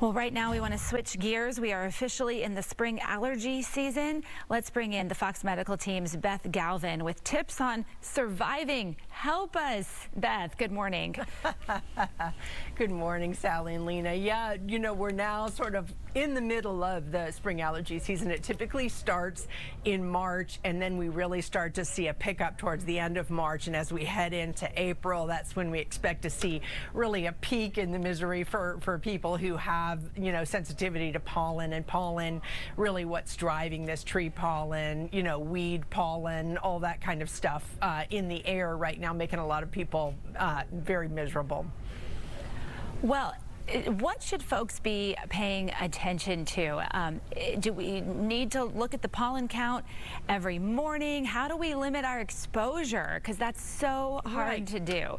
Well, right now we want to switch gears. We are officially in the spring allergy season. Let's bring in the Fox Medical team's Beth Galvin with tips on surviving. Help us, Beth. Good morning. Good morning, Sally and Lena. Yeah, you know, we're now sort of in the middle of the spring allergy season. It typically starts in March, and then we really start to see a pickup towards the end of March. And as we head into April, that's when we expect to see really a peak in the misery for, for people who have you know, sensitivity to pollen and pollen, really what's driving this tree pollen, you know, weed pollen, all that kind of stuff uh, in the air right now, making a lot of people uh, very miserable. Well, what should folks be paying attention to? Um, do we need to look at the pollen count every morning? How do we limit our exposure? Because that's so hard right. to do.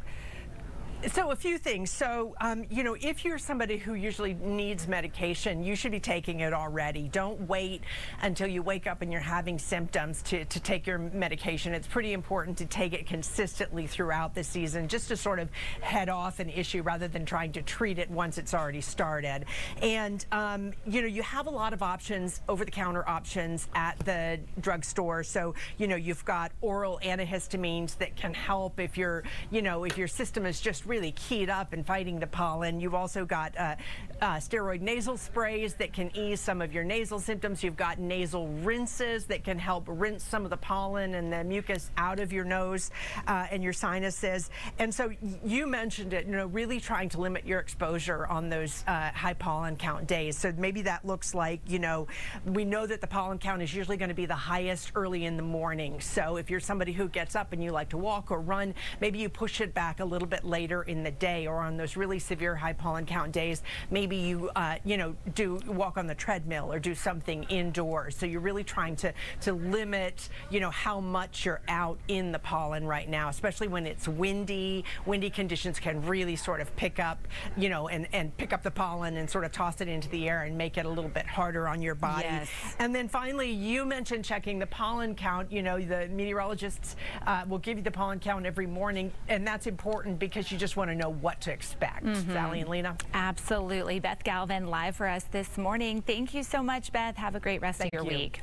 So a few things. So, um, you know, if you're somebody who usually needs medication, you should be taking it already. Don't wait until you wake up and you're having symptoms to, to take your medication. It's pretty important to take it consistently throughout the season just to sort of head off an issue rather than trying to treat it once it's already started. And, um, you know, you have a lot of options, over-the-counter options at the drugstore. So, you know, you've got oral antihistamines that can help if you're, you know, if your system is just really keyed up in fighting the pollen. You've also got uh, uh, steroid nasal sprays that can ease some of your nasal symptoms. You've got nasal rinses that can help rinse some of the pollen and the mucus out of your nose uh, and your sinuses. And so you mentioned it, you know, really trying to limit your exposure on those uh, high pollen count days. So maybe that looks like, you know, we know that the pollen count is usually going to be the highest early in the morning. So if you're somebody who gets up and you like to walk or run, maybe you push it back a little bit later later in the day or on those really severe high pollen count days, maybe you, uh, you know, do walk on the treadmill or do something indoors. So you're really trying to, to limit, you know, how much you're out in the pollen right now, especially when it's windy. Windy conditions can really sort of pick up, you know, and, and pick up the pollen and sort of toss it into the air and make it a little bit harder on your body. Yes. And then finally, you mentioned checking the pollen count. You know, the meteorologists uh, will give you the pollen count every morning, and that's important because you just just want to know what to expect. Mm -hmm. Sally and Lena? Absolutely. Beth Galvin live for us this morning. Thank you so much, Beth. Have a great rest Thank of your you. week.